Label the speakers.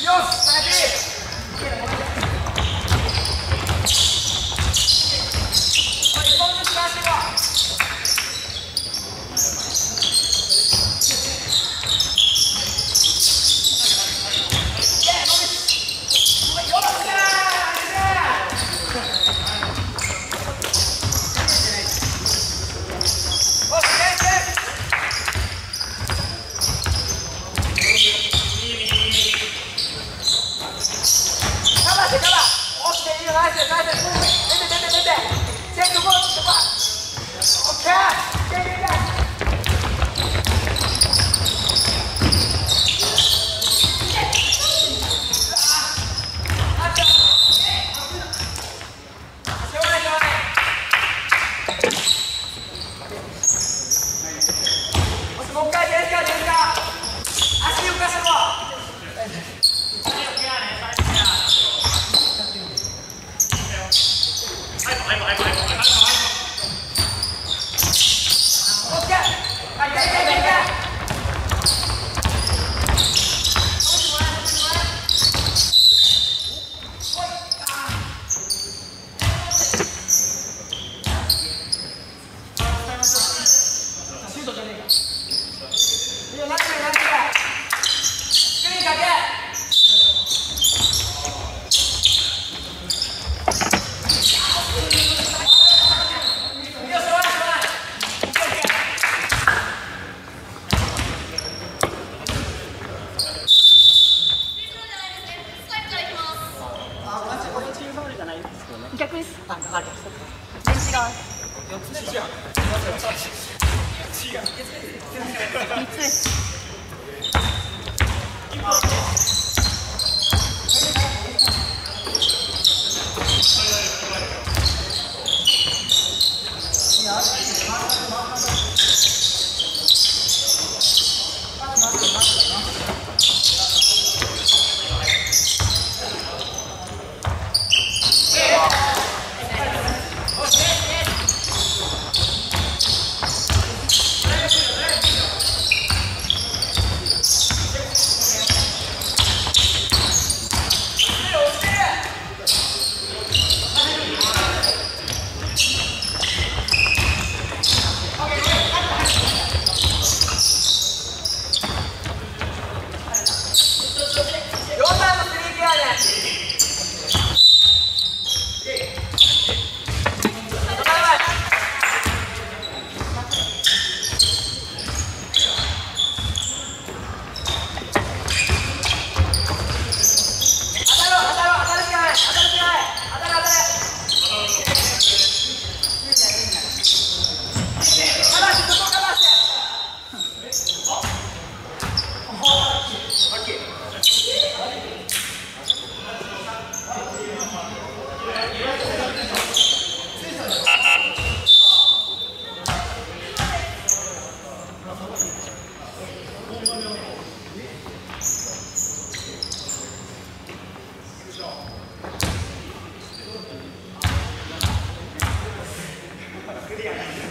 Speaker 1: Dios, David. もう一回できたできか。足動かしの Yeah.